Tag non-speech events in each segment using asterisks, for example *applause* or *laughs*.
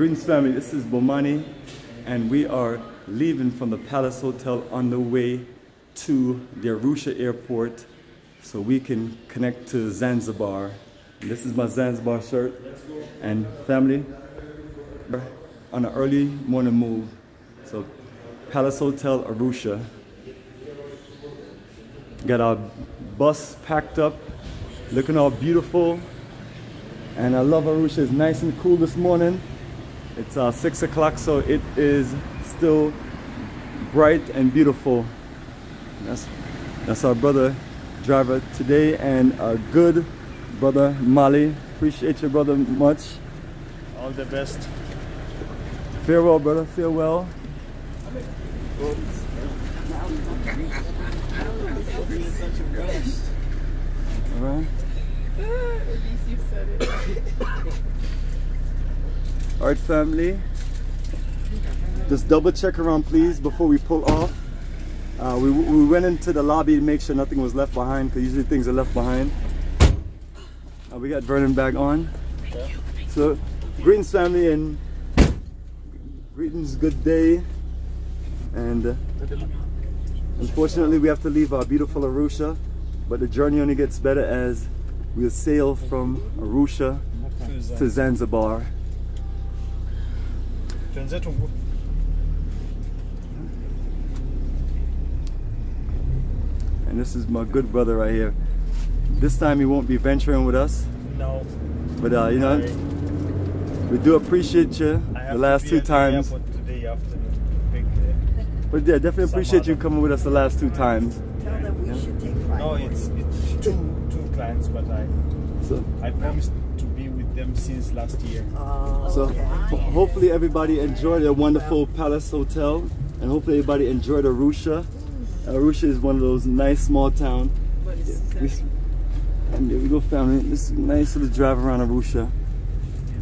Greetings family, this is Bomani and we are leaving from the Palace Hotel on the way to the Arusha airport so we can connect to Zanzibar. And this is my Zanzibar shirt and family on an early morning move. So Palace Hotel Arusha. Got our bus packed up, looking all beautiful. And I love Arusha, it's nice and cool this morning. It's uh, six o'clock, so it is still bright and beautiful. That's, that's our brother driver today and our good brother Mali. Appreciate your brother much. All the best. Farewell, brother. Farewell. All right. *laughs* All right, family. Just double check around, please, before we pull off. Uh, we, we went into the lobby to make sure nothing was left behind, because usually things are left behind. Uh, we got Vernon back on. So, greetings, family, and greetings, good day. And uh, unfortunately, we have to leave our beautiful Arusha, but the journey only gets better as we sail from Arusha to Zanzibar. And this is my good brother right here. This time he won't be venturing with us. No. But uh, you know, we do appreciate you the last two times. Today afternoon. Big day. But yeah, definitely Some appreciate you coming with us the last two times. Tell them we should take five. No, it's it's two two clients, but I So, I promised to be with them since last year. Oh, so okay. ho- hopefully everybody enjoyed the wonderful Palace Hotel, and hopefully everybody enjoyed Arusha. Arusha is one of those nice small town. We, s- and there we go, family. This is nice little drive around Arusha.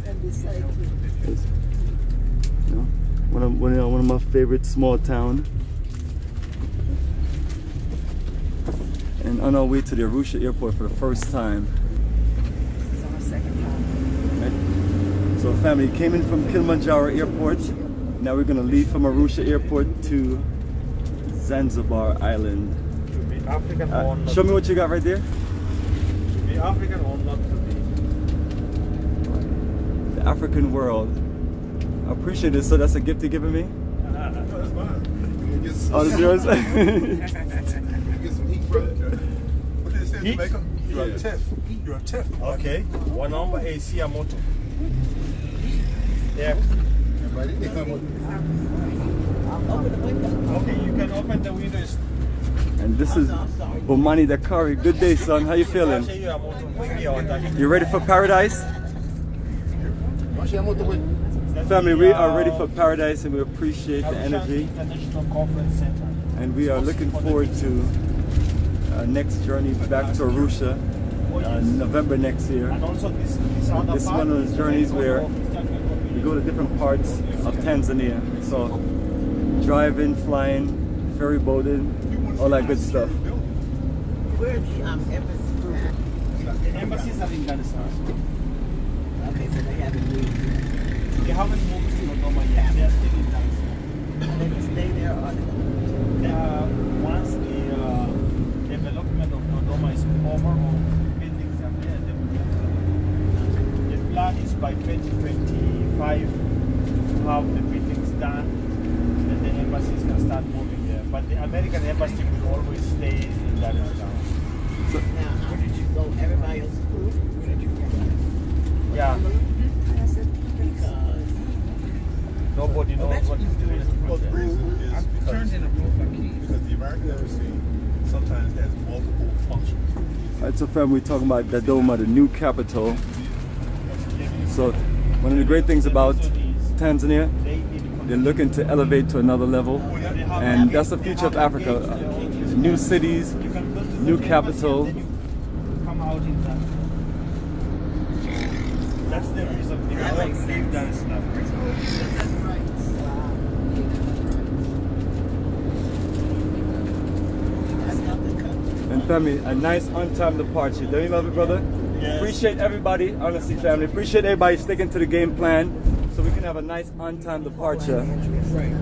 And beside you. You know, one of one of, one of my favorite small town. And on our way to the Arusha airport for the first time. This is our second time. Right? So family came in from Kilimanjaro airport. Now we're gonna leave from Arusha airport to Zanzibar Island. To be African Uh, or not. show me what you got right there. To be African or not to be. The African world. I appreciate it. So that's a gift you're giving me. Uh, That's mine. Get some, Oh, that's yours. *laughs* get some heat, brother. What did it say in Heat? Jamaica? You're Yeah. a tiff. You're a tiff. Okay. One number AC moto. Yeah. Everybody, they come with Open the window. Okay, you can open the windows. and this is Bomani Dakari. Good day, son. How you feeling? You ready for paradise? Wash your motor with. Family, we are ready for paradise and we appreciate the energy. International Conference Center. And we are looking forward to our next journey back to Arusha uh, November next year. And also this, this This is one of those journeys where good. We go to different parts of Tanzania. So driving, flying, ferry boating, all that good stuff. Where are the um, embassy? The embassies are in Dar es Salaam. Okay, so they haven't moved. They haven't moved to Dodoma yet. They are still in Dar es They can stay there or they They are, once the uh, development of Dodoma is over or buildings are there, they will move. The plan is by 2025 to have the meetings done, then the embassies can start moving there. But the American embassy will always stay in Dar es Salaam. Now, where did you go? Everybody else approved? Where did you go? Yeah, because nobody knows what is doing. Well, the reason is because, because the American embassy sometimes has multiple functions. All right, so fam, we're talking about Dodoma, the new capital. So one of the great things about Tanzania, they're looking to elevate to another level. And that's the future of Africa. New cities, new capital. Come out in that. That's the reason they don't leave Dar es Salaam. that's not the country. And family, a nice on-time departure. Don't you love it, brother? Yes. Appreciate everybody, honestly, family. Appreciate everybody sticking to the game plan. so we can have a nice on-time departure. Right.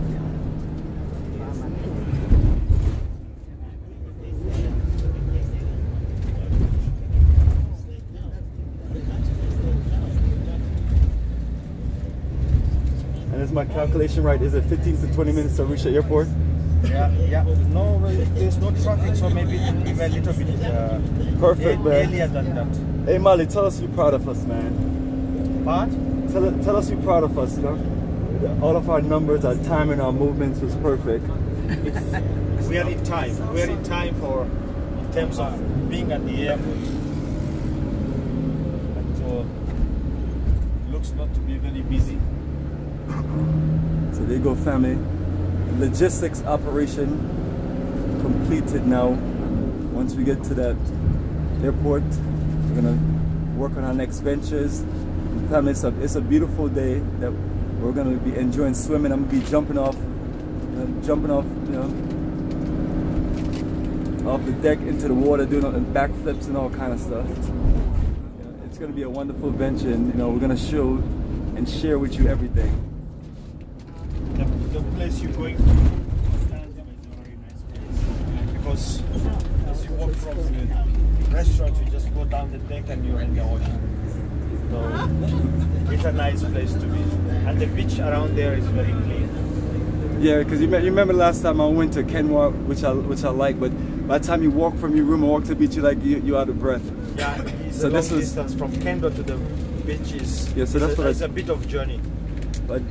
And is my calculation right? Is it 15 to 20 minutes to reach the airport? Yeah, yeah. No, there's no traffic, so maybe it will be a little bit uh, Perfect, earlier than that. Hey, Molly, tell us you're proud of us, man. But Tell, tell us you're proud of us, you know? All of our numbers, our timing, our movements was perfect. we are in time. We are in time for, in terms of being at the airport. But uh, looks not to be very busy. So there you go, family. Logistics operation completed now. Once we get to that airport, we're gonna work on our next ventures. Family, it's a, it's a beautiful day that we're gonna be enjoying swimming. I'm gonna be jumping off, know, jumping off, you know, off the deck into the water, doing backflips and all kind of stuff. It's gonna be a wonderful venture, and you know, we're gonna show and share with you everything. The, the place you're going to because as you walk from the restaurant, you just go down the deck and you're in the ocean. So it's a nice place to be, and the beach around there is very clean. Yeah, because you, you remember last time I went to Kendwa, which I which I like, but by the time you walk from your room and walk to the beach, you're like you you out of breath. Yeah, it's So a long this was- distance from Kendwa to the beach is. Yeah, so it's that's a, what I- it's a bit of journey. But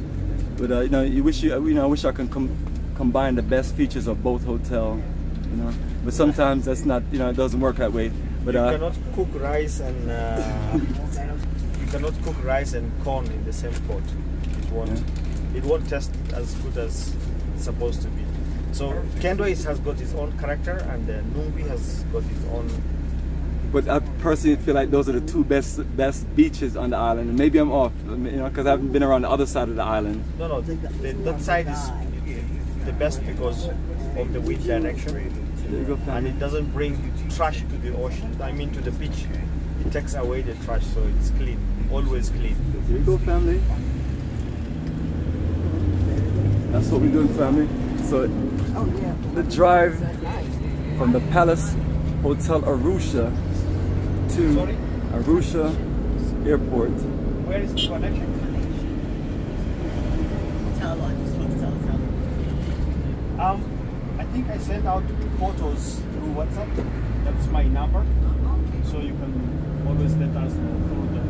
but uh, you know you wish you you know I wish I can com- combine the best features of both hotel, you know. But sometimes that's not you know it doesn't work that way. But you uh, cannot cook rice and uh, you cannot cook rice and corn in the same pot. It won't. It won't taste as good as it's supposed to be. So Kendwa is, has got its own character, and uh, Nungwi has got its own. but I personally feel like those are the two best best beaches on the island. And maybe I'm off, you know, because I haven't been around the other side of the island. No, no, the, that side is the best because of the wind direction, There you go, and it doesn't bring trash to the ocean. I mean to the beach. It takes away the trash, so it's clean, always clean. There you go, family. That's what we're doing, family. So the drive from the Palace Hotel Arusha to Sorry? Arusha Airport. Where is the connection? Tell her, just want to tell tell. Um, I think I sent out photos through WhatsApp. That's my number, uh-huh. so you can always let us know through that number. So we can get the